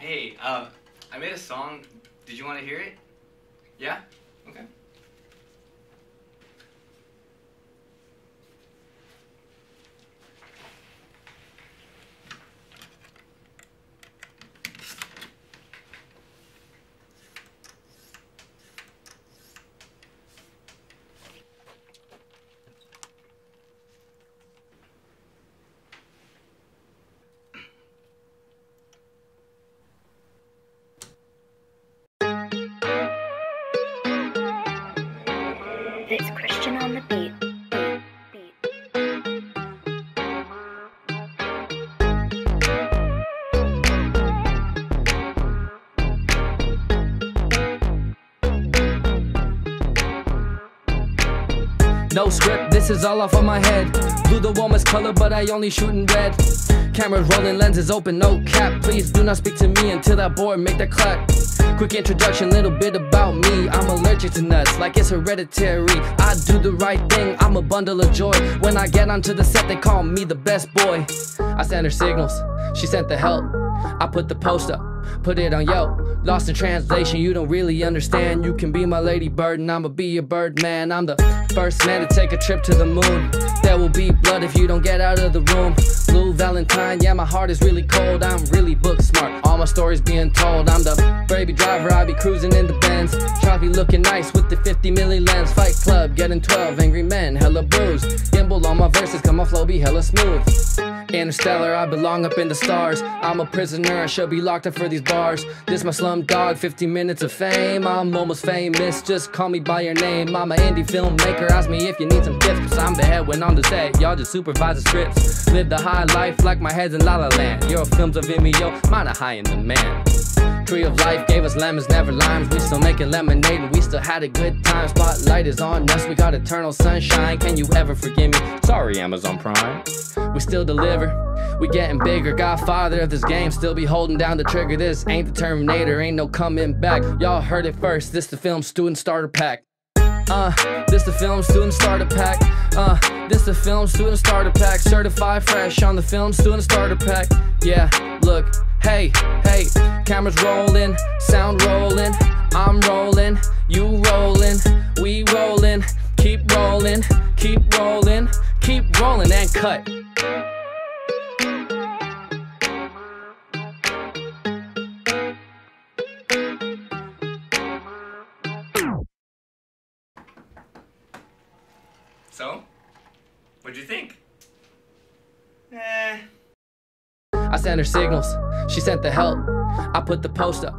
Hey, uh, I made a song. Did you want to hear it? Yeah? Okay. No script, this is all off of my head. Blue the warmest color, but I only shoot in red. Cameras rolling, lenses open, no cap. Please do not speak to me until that board make that clap. Quick introduction, little bit about me. I'm allergic to nuts, like it's hereditary. I do the right thing, I'm a bundle of joy. When I get onto the set, they call me the best boy. I send her signals, she sent the help. I put the post up, put it on yo. Lost in translation, you don't really understand. You can be my lady bird, and I'ma be your bird man. I'm the first man to take a trip to the moon. There will be blood if you don't get out of the room. Blue Valentine, yeah, my heart is really cold. I'm really book smart, all my stories being told. I'm the baby driver, I be cruising in the Benz. Choppy looking nice with the 50 milli lens. Fight club, getting 12 angry men, hella bruised. Gimbal on my verses, come my flow be hella smooth. Interstellar, I belong up in the stars. I'm a prisoner, I should be locked up for these bars. This my slum dog, 50 minutes of fame. I'm almost famous, just call me by your name. I'm an indie filmmaker, ask me if you need some tips. Cause I'm the head when on the set, y'all just supervise the scripts. Live the high life like my head's in La La Land. Your films are Vimeo, mine are high in demand. Tree of life gave us lemons, never limes. We still making lemonade and we still had a good time. Spotlight is on us, we got eternal sunshine. Can you ever forgive me? Sorry, Amazon Prime. We still deliver, we getting bigger. Godfather of this game, still be holding down the trigger. This ain't the Terminator, ain't no coming back. Y'all heard it first, this the film student starter pack. Uh, this the film student starter pack. Uh, this the film student starter pack. Certified fresh on the film student starter pack. Yeah, look, hey, hey, cameras rolling, sound rolling. I'm rolling, you rolling, we rolling. Keep rolling, keep rolling, keep rolling and cut. So? What'd you think? Eh. I sent her signals, she sent the help. I put the post up,